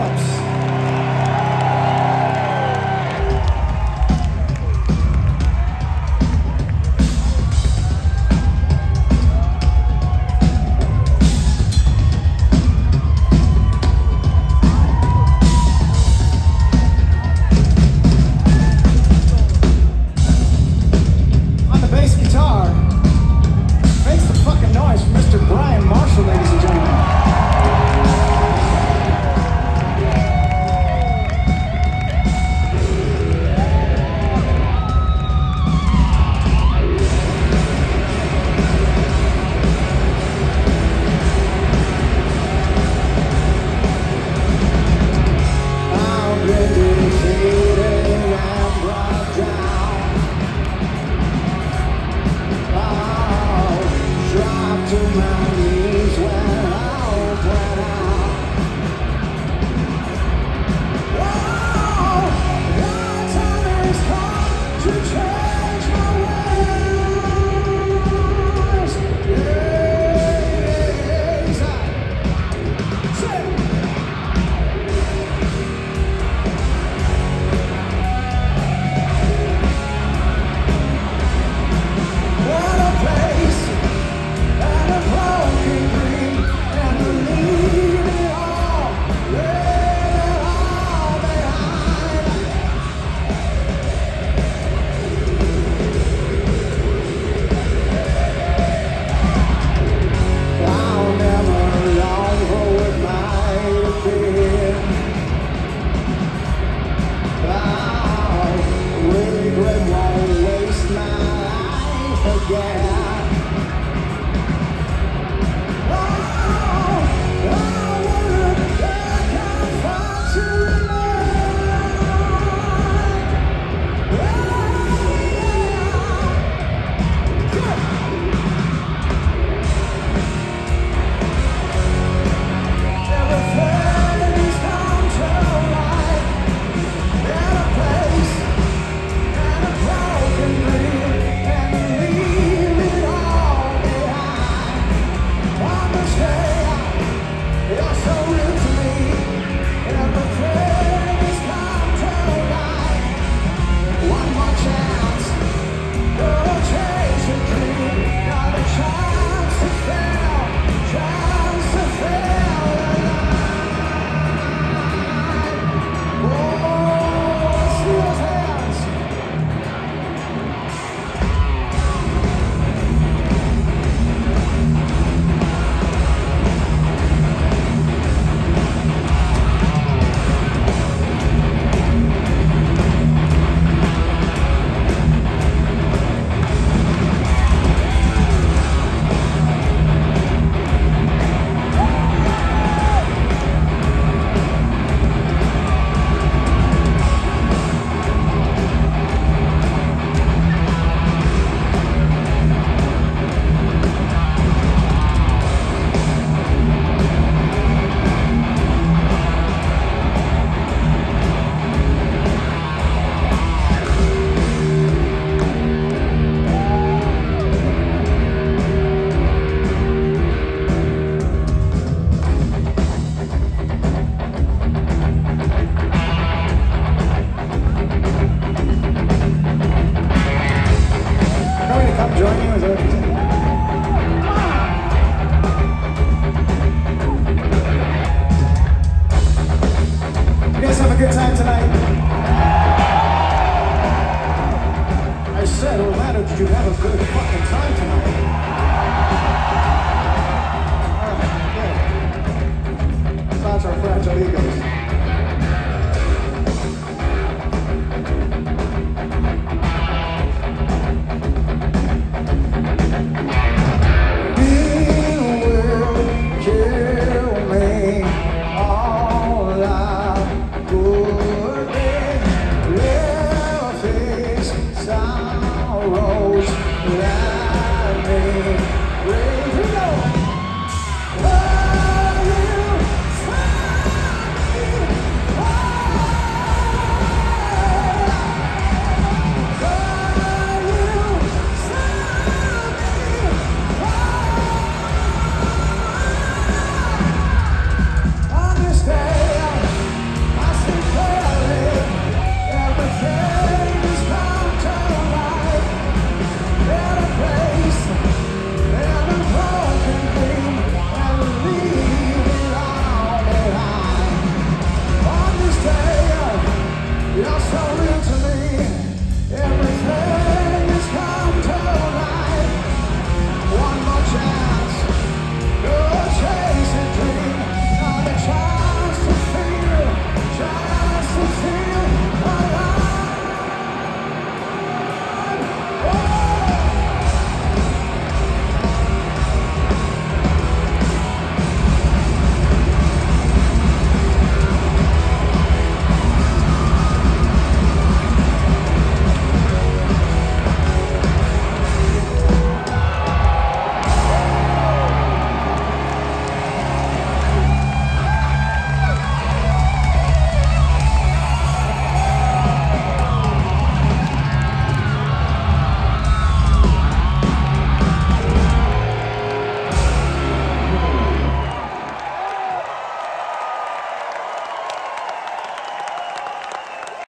Matos. around matter, did you have a good fucking time tonight? Alright, good. That's our fragile ego.